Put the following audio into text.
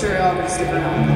sure it all gonna.